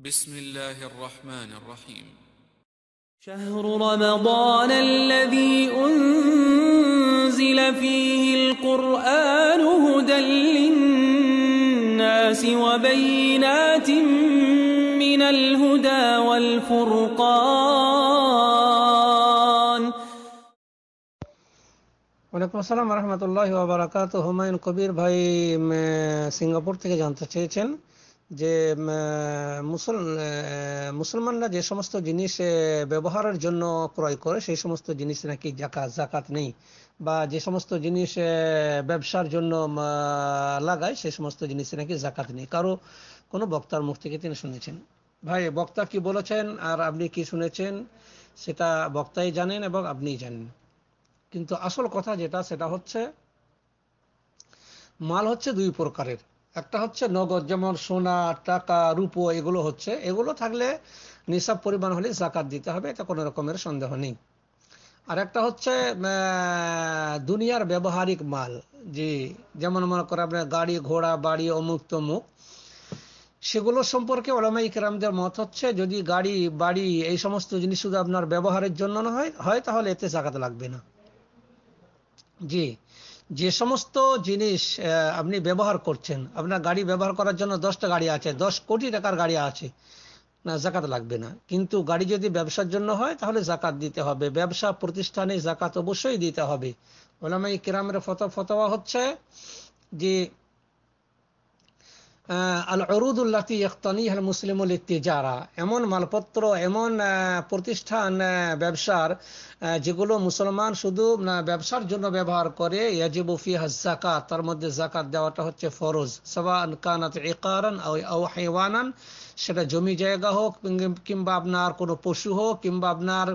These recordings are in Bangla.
بسم الله الرحمن الرحيم شهر رمضان الذي أنزل فيه القرآن هدى للناس وبينات من الهدى والفرقان ওয়ালাইকুম আসসালাম রহমতুল্লাহ বারাকাত হুমায়ুন কবির ভাই উম, সিঙ্গাপুর থেকে জানতে চেয়েছেন যে মুসল মুসলমানরা যে সমস্ত জিনিস ব্যবহারের জন্য ক্রয় করে, সেই সমস্ত জিনিস নাকি জাকাত জাকাত নেই। বা যে সমস্ত জিনিস ব্যবসার জন্য লাগায়, সেই সমস্ত জিনিস নাকি জাকাত নেই। কারও কোনো বক্তার মুখ থেকে তিনি শুনেছেন। ভাই, বক্তা কি বলেছেন আর আপনি কি শুনেছেন, সেটা বক্তাই জানেন এবং আপনিই জানেন। কিন্তু আসল কথা যেটা, সেটা হচ্ছে, মাল হচ্ছে দুই প্রকারের। একটা হচ্ছে নগদ, যেমন সোনা, টাকা, রূপো, এগুলো হচ্ছে। এগুলো থাকলে নিসাব পরিমাণ হলে জাকাত দিতে হবে, এটা কোনো রকমের সন্দেহ নেই। আর একটা হচ্ছে দুনিয়ার ব্যবহারিক মাল যে যেমন মনে করে আপনার গাড়ি, ঘোড়া, বাড়ি, অমুক তমুক। সেগুলো সম্পর্কে ওলামাই কেরামদের মত হচ্ছে, যদি গাড়ি, বাড়ি, এই সমস্ত জিনিস শুধু আপনার ব্যবহারের জন্য না হয় হয় তাহলে এতে জাকাত লাগবে না। জি। যে সমস্ত জিনিস আপনি ব্যবহার করছেন, আপনার গাড়ি ব্যবহার করার জন্য দশটা গাড়ি আছে, দশ কোটি টাকার গাড়ি আছে, না, জাকাত লাগবে না। কিন্তু গাড়ি যদি ব্যবসার জন্য হয়, তাহলে জাকাত দিতে হবে। ব্যবসা প্রতিষ্ঠানে জাকাত অবশ্যই দিতে হবে। ওলামাই কিরামের ফত, ফতোয়া হচ্ছে যে এমন মালপত্র, এমন প্রতিষ্ঠান ব্যবসার যেগুলো মুসলমান শুধু ব্যবসার জন্য ব্যবহার করে। জাকাত তার মধ্যে জাকাত দেওয়াটা হচ্ছে ফরজ। সাবান সেটা জমি জায়গা হোক, কিংবা আপনার কোনো পশু হোক, কিংবা আপনার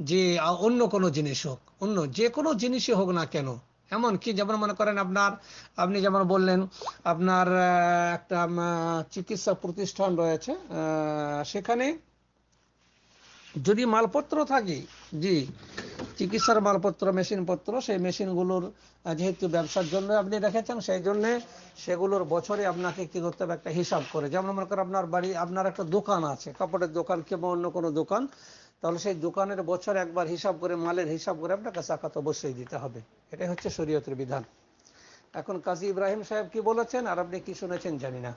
যে অন্য কোনো জিনিস হোক। অন্য যে কোনো জিনিসই হোক না কেন এমন কি যেমন মনে করেন আপনার, আপনি যেমন বললেন, আপনার একটা চিকিৎসা প্রতিষ্ঠান রয়েছে সেখানে যদি মালপত্র থাকে, জি, চিকিৎসার মালপত্র, মেশিনপত্র, সেই মেশিনগুলোর যেহেতু ব্যবসার জন্য আপনি রেখেছেন, সেই জন্য সেগুলোর বছরে আপনাকে কি করতে হবে? একটা হিসাব করে। যেমন মনে করেন আপনার বাড়ি, আপনার একটা দোকান আছে, কাপড়ের দোকান কিংবা অন্য কোনো দোকান তাহলে সেই দোকানের বছর একবার হিসাব করে, মালের হিসাব করে আপনাকে জাকাত অবশ্যই দিতে হবে। এটাই হচ্ছে শরীয়তের বিধান। এখন কাজী ইব্রাহিম সাহেব কি বলেছেন? আর আপনি কি শুনেছেন জানি না।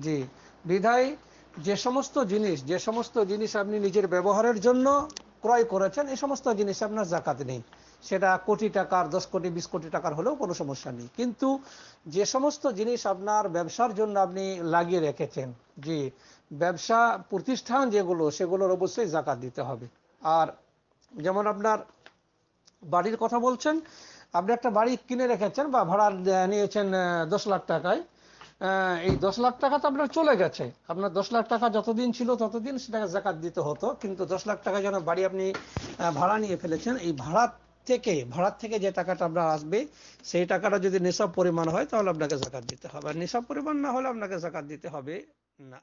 জি, বিধায় যে সমস্ত জিনিস, যে সমস্ত জিনিস আপনি নিজের ব্যবহারের জন্য ক্রয় করেছেন, এই সমস্ত জিনিস আপনার জাকাত নেই। সেটা কোটি টাকার, দশ কোটি, বিশ কোটি টাকার হলেও কোনো সমস্যা নেই। কিন্তু যে সমস্ত জিনিস আপনার ব্যবসার জন্য আপনি লাগিয়ে রেখেছেন, জি, ব্যবসা প্রতিষ্ঠান যেগুলো, সেগুলোর অবশ্যই জাকাত দিতে হবে। আর যেমন আপনার বাড়ির কথা বলছেন, আপনি একটা বাড়ি কিনে রেখেছেন বা ভাড়া নিয়েছেন দশ লাখ টাকায় এই দশ লাখ টাকা তো আপনার চলে গেছে। আপনার দশ লাখ টাকা যতদিন ছিল ততদিন সেটাকে জাকাত দিতে হতো, কিন্তু দশ লাখ টাকা যেন বাড়ি আপনি ভাড়া নিয়ে ফেলেছেন, এই ভাড়া থেকে, ভাড়ার থেকে যে টাকাটা আপনার আসবে, সেই টাকাটা যদি নিসাব পরিমাণ হয়, তাহলে আপনাকে জাকাত দিতে হবে। আর নিসাব পরিমাণ না হলে আপনাকে জাকাত দিতে হবে না।